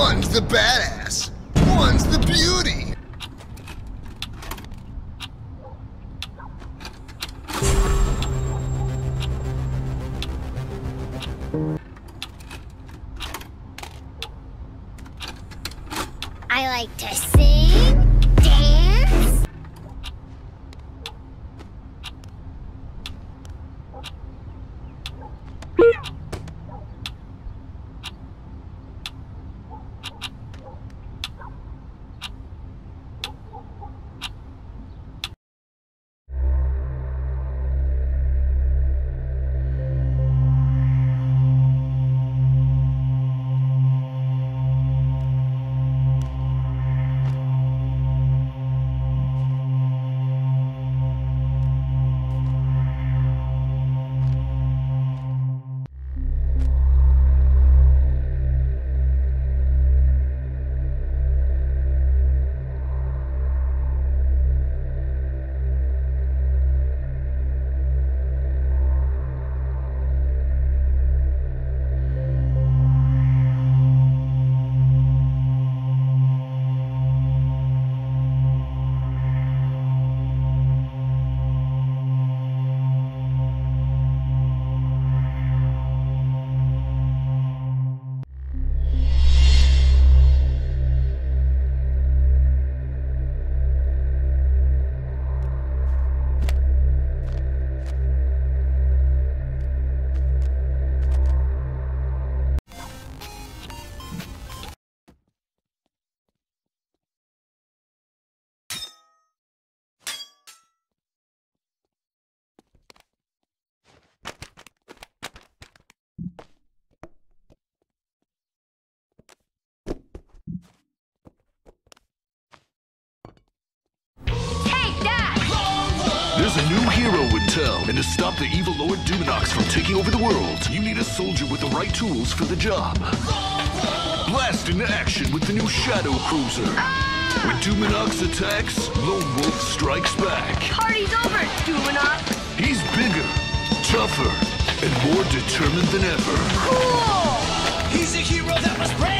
One's the badass. One's the beauty. I like to sing, a new hero in town, and to stop the evil Lord Duminox from taking over the world, you need a soldier with the right tools for the job. Blast into action with the new Shadow Cruiser. When Duminox attacks, Lone Wolf strikes back. Party's over, Duminox! He's bigger, tougher, and more determined than ever. Cool! He's a hero that was bred for